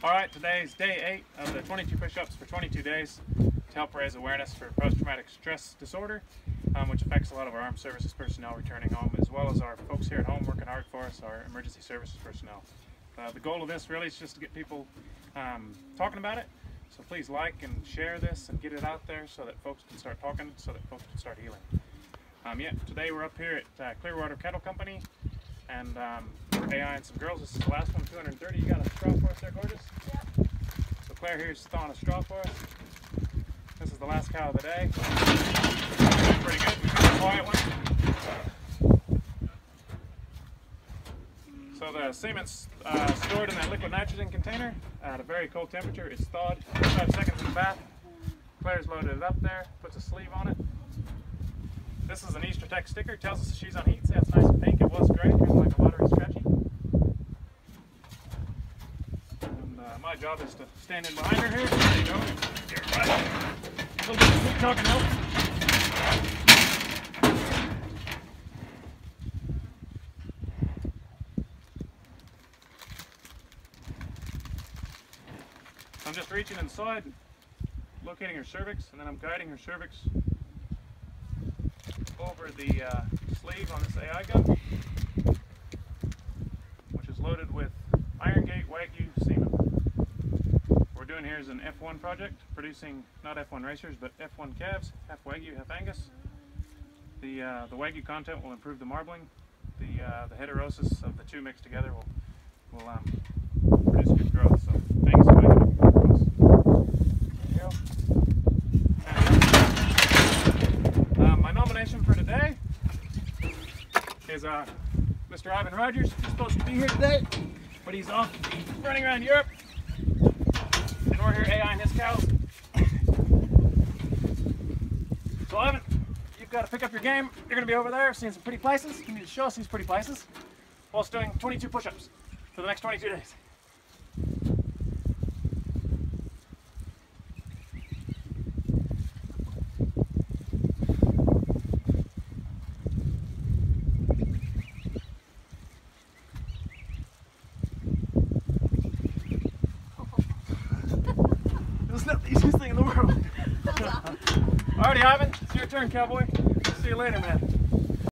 All right, today is day eight of the 22 push-ups for 22 days to help raise awareness for post-traumatic stress disorder, um, which affects a lot of our armed services personnel returning home, as well as our folks here at home working hard for us, our emergency services personnel. Uh, the goal of this really is just to get people um, talking about it. So please like and share this and get it out there so that folks can start talking, so that folks can start healing. Um, yeah, today we're up here at uh, Clearwater Cattle Company and um, AI and some girls. This is the last one, 230. You got a for there, gorgeous? Yep. So Claire here's thawing a straw for us. This is the last cow of the day. Pretty good. We got a quiet one. So the semen's uh, stored in that liquid nitrogen container at a very cold temperature. It's thawed. Five seconds in the bath. Claire's loaded it up there, puts a sleeve on it. This is an Estrotect sticker. Tells us she's on heat. See, it's nice and pink. It was gray, kind of like a buttery stretchy. And uh, my job is to stand in behind her here. There you go. Right. A little bit of talking help. I'm just reaching inside, locating her cervix, and then I'm guiding her cervix over the uh, sleeve on this AI gun, which is loaded with Iron Gate Wagyu semen. What we're doing here is an F1 project, producing not F1 racers, but F1 calves, half Wagyu, half Angus. The, uh, the Wagyu content will improve the marbling. The, uh, the heterosis of the two mixed together will, will um, produce good growth. So thanks, Wagyu. You go. nomination for today is uh, Mr. Ivan Rogers. He's supposed to be here today, but he's off running around Europe. And we're here AI and his cows. So Evan, you've got to pick up your game. You're going to be over there seeing some pretty places. You need to show us these pretty places whilst doing 22 push-ups for the next 22 days. It's not the easiest thing in the world. Alrighty, Ivan, it's your turn, cowboy. See you later, man.